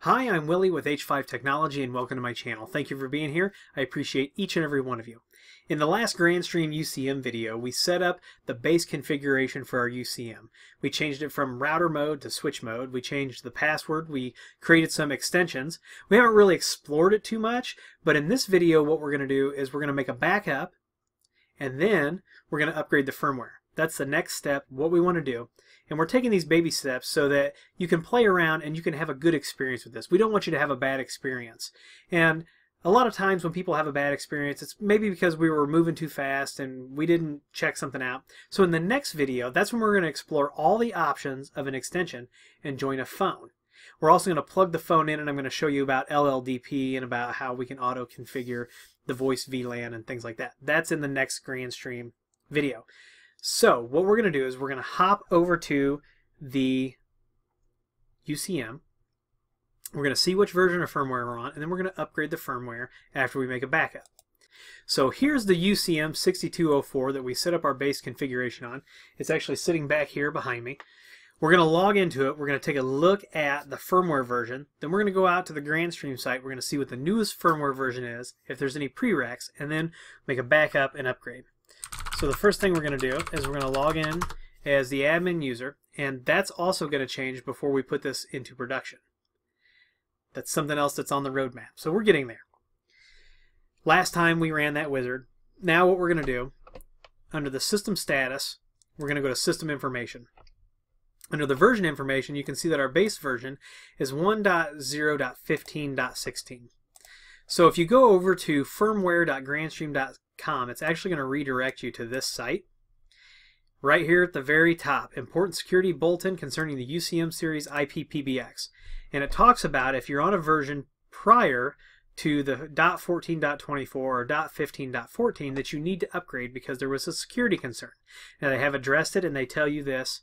Hi, I'm Willie with H5 Technology and welcome to my channel. Thank you for being here. I appreciate each and every one of you. In the last GrandStream UCM video, we set up the base configuration for our UCM. We changed it from router mode to switch mode. We changed the password. We created some extensions. We haven't really explored it too much, but in this video what we're going to do is we're going to make a backup and then we're going to upgrade the firmware. That's the next step, what we want to do. And we're taking these baby steps so that you can play around and you can have a good experience with this. We don't want you to have a bad experience. And a lot of times when people have a bad experience, it's maybe because we were moving too fast and we didn't check something out. So in the next video, that's when we're going to explore all the options of an extension and join a phone. We're also going to plug the phone in and I'm going to show you about LLDP and about how we can auto configure the voice VLAN and things like that. That's in the next GrandStream video. So what we're going to do is we're going to hop over to the UCM. We're going to see which version of firmware we're on, and then we're going to upgrade the firmware after we make a backup. So here's the UCM 6204 that we set up our base configuration on. It's actually sitting back here behind me. We're going to log into it. We're going to take a look at the firmware version. Then we're going to go out to the GrandStream site. We're going to see what the newest firmware version is, if there's any prereqs, and then make a backup and upgrade. So the first thing we're going to do is we're going to log in as the admin user, and that's also going to change before we put this into production. That's something else that's on the roadmap. So we're getting there. Last time we ran that wizard. Now what we're going to do, under the system status, we're going to go to system information. Under the version information, you can see that our base version is 1.0.15.16. So if you go over to firmware.grandstream.com it's actually going to redirect you to this site. Right here at the very top, Important Security Bulletin concerning the UCM series IPPBX. And it talks about if you're on a version prior to the .14.24 or .15.14 that you need to upgrade because there was a security concern. Now they have addressed it and they tell you this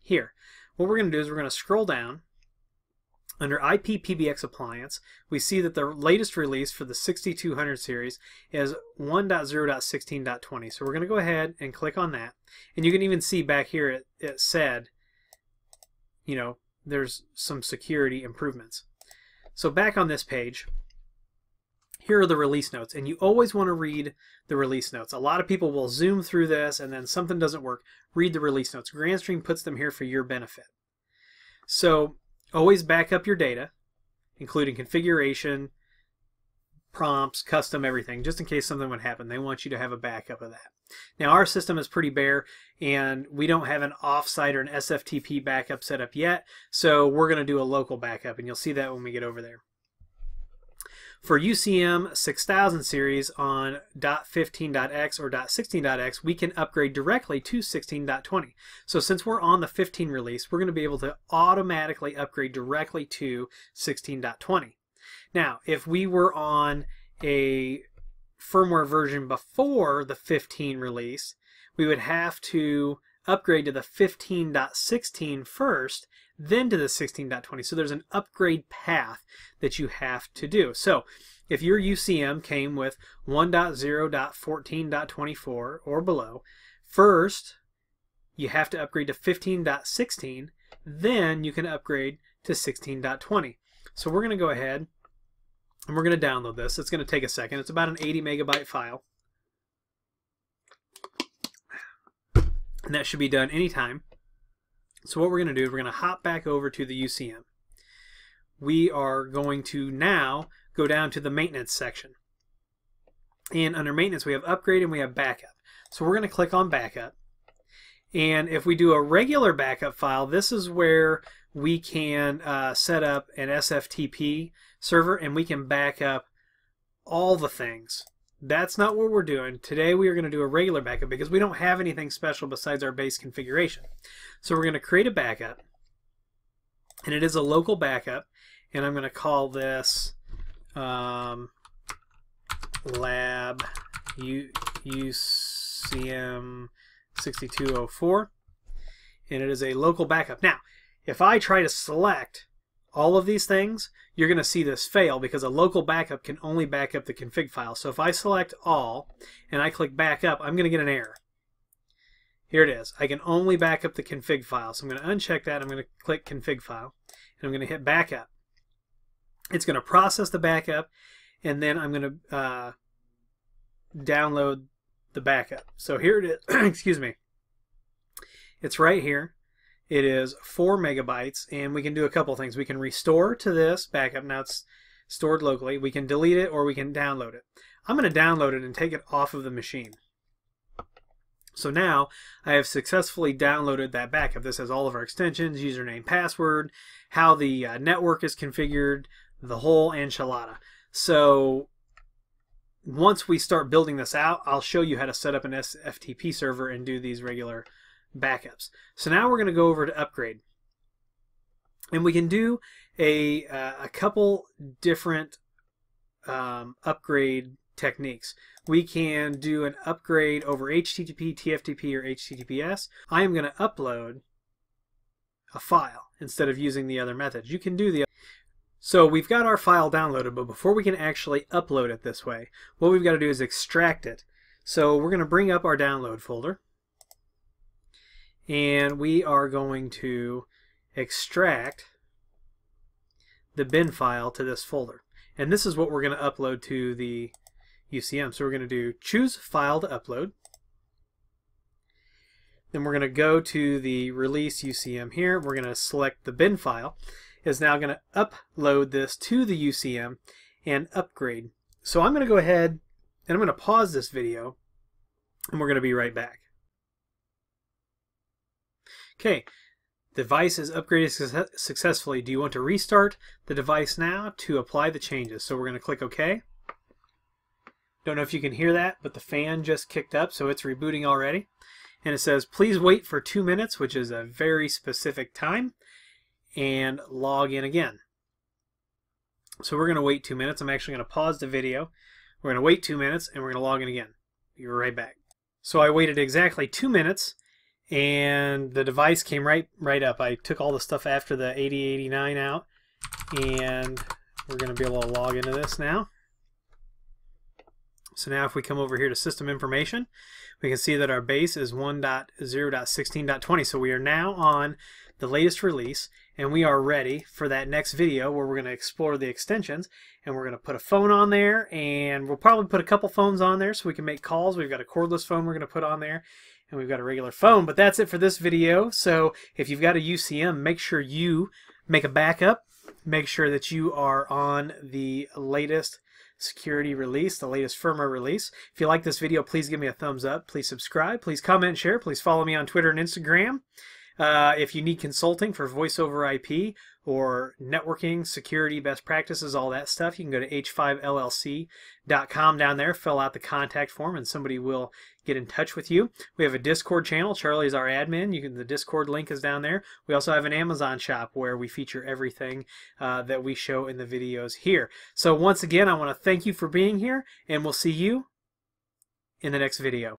here. What we're going to do is we're going to scroll down under IP PBX appliance, we see that the latest release for the 6200 series is 1.0.16.20. So we're going to go ahead and click on that. And you can even see back here it, it said, you know, there's some security improvements. So back on this page, here are the release notes. And you always want to read the release notes. A lot of people will zoom through this and then something doesn't work. Read the release notes. GrandStream puts them here for your benefit. So Always back up your data, including configuration, prompts, custom, everything, just in case something would happen. They want you to have a backup of that. Now our system is pretty bare and we don't have an offsite or an SFTP backup set up yet, so we're going to do a local backup and you'll see that when we get over there. For UCM 6000 series on .15.x or .16.x, we can upgrade directly to 16.20. So since we're on the 15 release, we're going to be able to automatically upgrade directly to 16.20. Now, if we were on a firmware version before the 15 release, we would have to upgrade to the 15.16 first then to the 16.20. So there's an upgrade path that you have to do. So if your UCM came with 1.0.14.24 or below, first you have to upgrade to 15.16, then you can upgrade to 16.20. So we're going to go ahead and we're going to download this. It's going to take a second. It's about an 80 megabyte file. And that should be done anytime. So what we're going to do is we're going to hop back over to the UCM. We are going to now go down to the maintenance section. And under maintenance we have upgrade and we have backup. So we're going to click on backup. And if we do a regular backup file, this is where we can uh, set up an SFTP server and we can back up all the things. That's not what we're doing. Today we are going to do a regular backup because we don't have anything special besides our base configuration. So we're going to create a backup and it is a local backup and I'm going to call this um, lab U UCM 6204 and it is a local backup. Now if I try to select all of these things, you're going to see this fail because a local backup can only back up the config file. So if I select all and I click backup, I'm going to get an error. Here it is. I can only back up the config file. So I'm going to uncheck that. I'm going to click config file and I'm going to hit backup. It's going to process the backup, and then I'm going to uh, download the backup. So here it is. Excuse me. It's right here. It is 4 megabytes, and we can do a couple things. We can restore to this backup. Now it's stored locally. We can delete it, or we can download it. I'm going to download it and take it off of the machine. So now I have successfully downloaded that backup. This has all of our extensions, username, password, how the uh, network is configured, the whole enchilada. So once we start building this out, I'll show you how to set up an SFTP server and do these regular backups. So now we're going to go over to upgrade. And we can do a, uh, a couple different um, upgrade techniques. We can do an upgrade over HTTP, TFTP, or HTTPS. I am going to upload a file instead of using the other methods. You can do the so we've got our file downloaded, but before we can actually upload it this way, what we've got to do is extract it. So we're going to bring up our download folder, and we are going to extract the bin file to this folder. And this is what we're going to upload to the UCM. So we're going to do choose file to upload. Then we're going to go to the release UCM here. We're going to select the bin file. Is now going to upload this to the UCM and upgrade. So I'm going to go ahead and I'm going to pause this video and we're going to be right back. Okay, device is upgraded su successfully. Do you want to restart the device now to apply the changes? So we're going to click OK. Don't know if you can hear that, but the fan just kicked up, so it's rebooting already. And it says, please wait for two minutes, which is a very specific time, and log in again. So we're going to wait two minutes. I'm actually going to pause the video. We're going to wait two minutes, and we're going to log in again. Be right back. So I waited exactly two minutes, and the device came right right up. I took all the stuff after the 8089 out, and we're going to be able to log into this now. So now if we come over here to system information, we can see that our base is 1.0.16.20. So we are now on the latest release and we are ready for that next video where we're going to explore the extensions and we're going to put a phone on there and we'll probably put a couple phones on there so we can make calls. We've got a cordless phone we're going to put on there and we've got a regular phone. But that's it for this video. So if you've got a UCM, make sure you make a backup. Make sure that you are on the latest security release, the latest firmware release. If you like this video, please give me a thumbs up. Please subscribe. Please comment, share. Please follow me on Twitter and Instagram. Uh, if you need consulting for voice over IP or networking, security, best practices, all that stuff, you can go to h5llc.com down there, fill out the contact form, and somebody will get in touch with you. We have a Discord channel. Charlie's our admin. You can the Discord link is down there. We also have an Amazon shop where we feature everything uh, that we show in the videos here. So once again, I want to thank you for being here, and we'll see you in the next video.